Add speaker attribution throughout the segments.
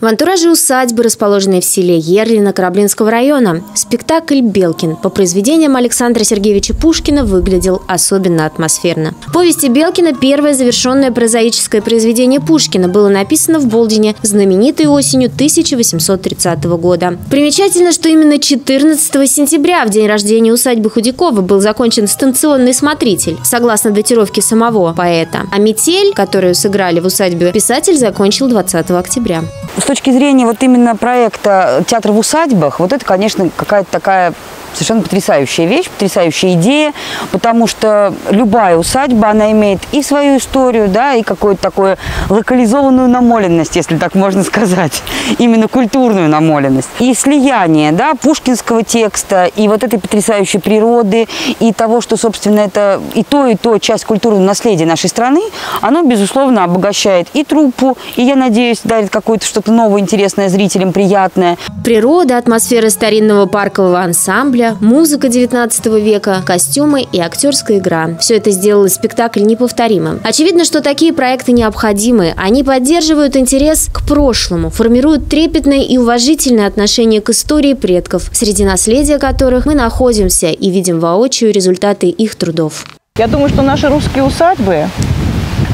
Speaker 1: В антураже усадьбы, расположенной в селе Ерлина Кораблинского района, спектакль «Белкин» по произведениям Александра Сергеевича Пушкина выглядел особенно атмосферно. Повести Белкина – первое завершенное прозаическое произведение Пушкина, было написано в Болдине знаменитой осенью 1830 года. Примечательно, что именно 14 сентября, в день рождения усадьбы Худякова, был закончен станционный смотритель, согласно датировке самого поэта. А метель, которую сыграли в усадьбе, писатель закончил 20 октября.
Speaker 2: С точки зрения вот именно проекта «Театр в усадьбах», вот это, конечно, какая-то такая совершенно потрясающая вещь, потрясающая идея, потому что любая усадьба, она имеет и свою историю, да, и какую-то такую локализованную намоленность, если так можно сказать, именно культурную намоленность. И слияние, да, пушкинского текста, и вот этой потрясающей природы, и того, что, собственно, это и то, и то часть культурного наследия нашей страны, оно, безусловно, обогащает и труппу, и, я надеюсь, дарит какое-то что-то новое, интересное зрителям, приятное.
Speaker 1: Природа, атмосфера старинного паркового ансамбля, ансамбля, музыка 19 века, костюмы и актерская игра. Все это сделало спектакль неповторимым. Очевидно, что такие проекты необходимы. Они поддерживают интерес к прошлому, формируют трепетное и уважительное отношение к истории предков, среди наследия которых мы находимся и видим воочию результаты их трудов.
Speaker 3: Я думаю, что наши русские усадьбы,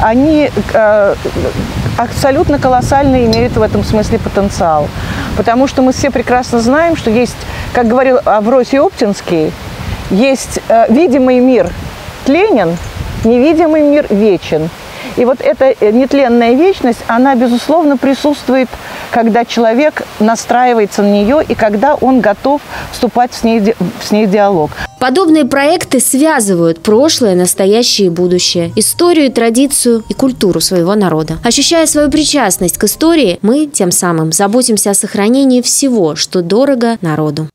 Speaker 3: они э, абсолютно колоссальный имеют в этом смысле потенциал. Потому что мы все прекрасно знаем, что есть, как говорил Авросий Оптинский, есть э, видимый мир тленен, невидимый мир вечен. И вот эта э, нетленная вечность, она, безусловно, присутствует, когда человек настраивается на нее и когда он готов вступать с ней, с ней в диалог.
Speaker 1: Подобные проекты связывают прошлое, настоящее и будущее, историю, традицию и культуру своего народа. Ощущая свою причастность к истории, мы тем самым заботимся о сохранении всего, что дорого народу.